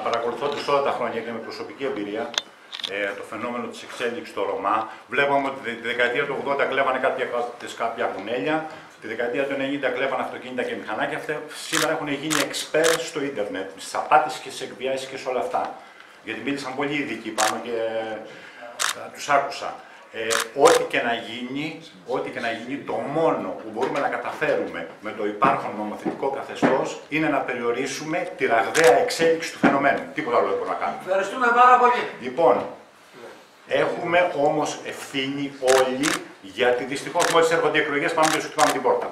Παρακολουθώντας όλα τα χρόνια και με προσωπική εμπειρία ε, το φαινόμενο της εξέλιξης στο Ρωμά, βλέπαμε ότι τη δεκαετία του 80 κλέβανε κάποια, κάποια κουνέλια, τη δεκαετία του 90 κλέβανε αυτοκίνητα και μηχανάκια. Αυτά σήμερα έχουν γίνει experts στο ίντερνετ, στι απάτε και στι εκβιάσεις και σε όλα αυτά. Γιατί μίλησαν πολύ ειδικοί πάνω και ε, τους άκουσα. Ε, ό,τι και να γίνει, ό,τι και να γίνει, το μόνο που μπορούμε να καταφέρουμε με το υπάρχον νομοθετικό καθεστώς είναι να περιορίσουμε τη ραγδαία εξέλιξη του φαινομένου. Τίποτα άλλο δεν μπορούμε να κάνουμε. Ευχαριστούμε πάρα πολύ. Λοιπόν, έχουμε όμως ευθύνη όλοι, γιατί δυστυχώς μόλις έρχονται οι εκλογές πάμε και σου χτυπάμε την πόρτα.